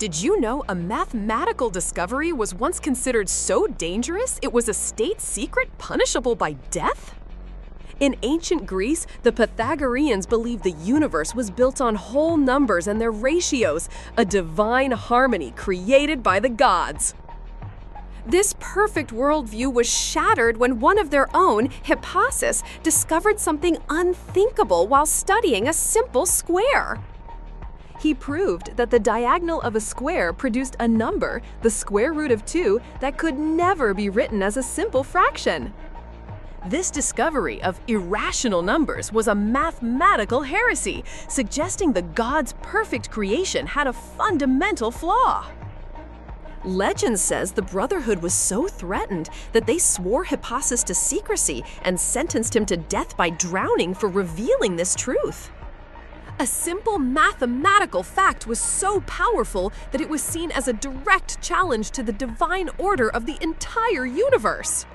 Did you know a mathematical discovery was once considered so dangerous it was a state secret punishable by death? In ancient Greece, the Pythagoreans believed the universe was built on whole numbers and their ratios, a divine harmony created by the gods. This perfect worldview was shattered when one of their own, Hippasus, discovered something unthinkable while studying a simple square. He proved that the diagonal of a square produced a number, the square root of 2, that could never be written as a simple fraction. This discovery of irrational numbers was a mathematical heresy, suggesting the God's perfect creation had a fundamental flaw. Legend says the Brotherhood was so threatened that they swore Hippasus to secrecy and sentenced him to death by drowning for revealing this truth. A simple mathematical fact was so powerful that it was seen as a direct challenge to the divine order of the entire universe.